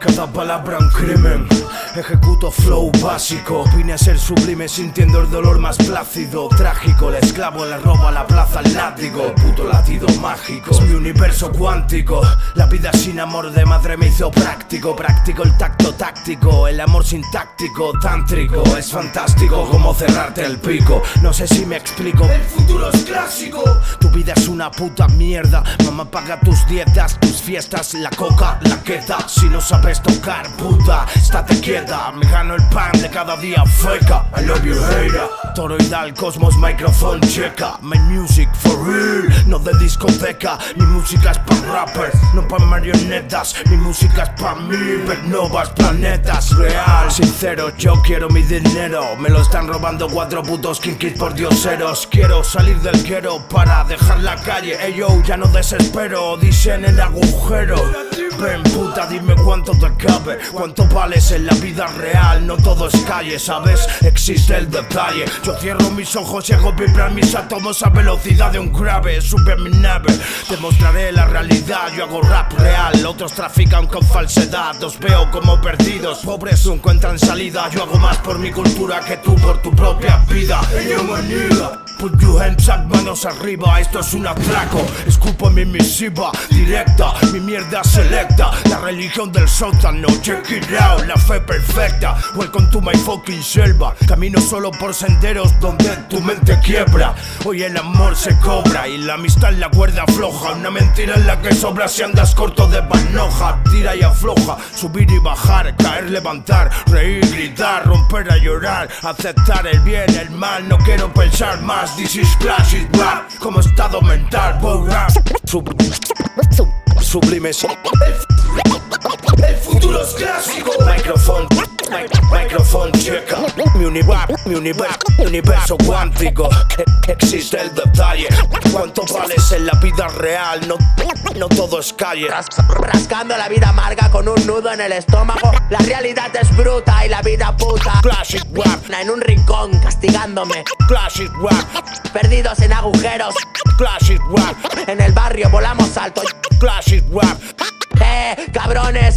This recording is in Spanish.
Cada palabra un crimen. Ejecuto flow básico. Vine a ser sublime sintiendo el dolor más plácido. Trágico, el esclavo le roba la plaza al látigo. Puto latido mágico. Es mi universo cuántico. La vida sin amor de madre me hizo práctico. Práctico el tacto táctico El amor sintáctico, tántrico. Es fantástico como cerrarte el pico. No sé si me explico. El futuro es clásico. Tu vida es una puta mierda. Mamá paga tus dietas, tus fiestas La coca, la queda Si no sabes tocar, puta, estate quieta Me gano el pan de cada día feca I love you, hater. Toroidal, Cosmos, microphone, checa. My music for real No de discoteca. Mi música es pa' rappers No pa' marionetas. Mi música es pa' mí Novas, planetas, real Sincero, yo quiero mi dinero. Me lo están robando cuatro putos kinkis por dioseros. Quiero salir del quiero para dejar la calle. Ey yo, ya no desespero Dicen el agujero. Ven puta, dime cuánto cabe Cuánto vales en la vida real No todo es calle, ¿sabes? Existe el detalle. Yo cierro mis ojos y hago vibrar mis átomos a velocidad de un grave Sube mi nave, te mostraré la realidad Yo hago rap real, otros trafican con falsedad Os veo como perdidos, pobres no encuentran salida Yo hago más por mi cultura que tú por tu propia vida. Put your hands up, manos arriba, esto es un atraco. Escupo mi misiva directa, mi mierda selecta. La religión del sótano, check it out, la fe perfecta Welcome to my fucking selva Camino solo por senderos donde tu mente quiebra Hoy el amor se cobra y la amistad la cuerda floja Una mentira en la que sobra si andas corto de panoja Tira y afloja, subir y bajar, caer, levantar Reír, gritar, romper a llorar Aceptar el bien, el mal, no quiero pensar más This is classic rap, como estado mental, sub- Sublime el, el futuro es clásico Microphone, mi- microphone checa. Mi universo, mi mi universo cuántico. E- Existe el detalle. Cuánto vales en la vida real No, no todo es calle. Ras- rascando la vida amarga con un nudo en el estómago. La realidad es bruta y la vida puta. Classic rap, En un rincón castigándome. classic rap, Perdidos en agujeros. classic rap, En el barrio volamos alto. classic rap. Eh, cabrones,